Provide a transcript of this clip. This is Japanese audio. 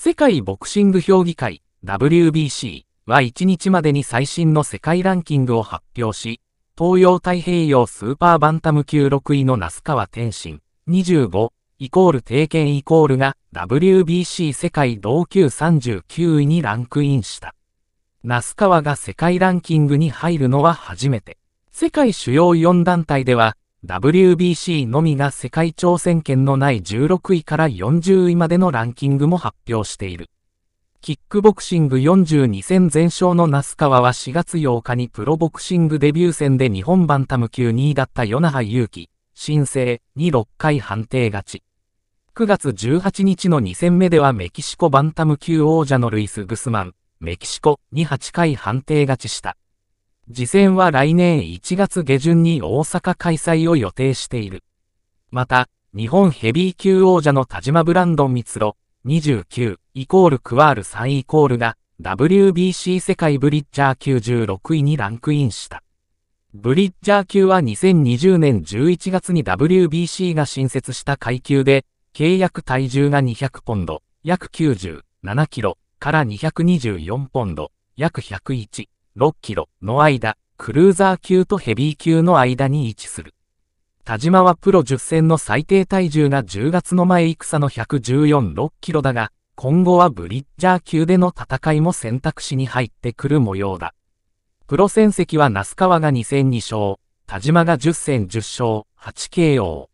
世界ボクシング評議会 WBC は1日までに最新の世界ランキングを発表し、東洋太平洋スーパーバンタム級6位の那須川天心25イコール定見イコールが WBC 世界同級39位にランクインした。那須川が世界ランキングに入るのは初めて。世界主要4団体では、WBC のみが世界挑戦権のない16位から40位までのランキングも発表している。キックボクシング42戦全勝の那須川は4月8日にプロボクシングデビュー戦で日本バンタム級2位だった与那覇勇気、新生に6回判定勝ち。9月18日の2戦目ではメキシコバンタム級王者のルイス・グスマン、メキシコに8回判定勝ちした。次戦は来年1月下旬に大阪開催を予定している。また、日本ヘビー級王者の田島ブランドン光郎、29、イコールクワール3イコールが、WBC 世界ブリッジャー級16位にランクインした。ブリッジャー級は2020年11月に WBC が新設した階級で、契約体重が200ポンド、約97キロから224ポンド、約101、6キロの間、クルーザー級とヘビー級の間に位置する。田島はプロ10戦の最低体重が10月の前戦の114、6キロだが、今後はブリッジャー級での戦いも選択肢に入ってくる模様だ。プロ戦績は那須川が2戦2勝、田島が10戦10勝、8KO。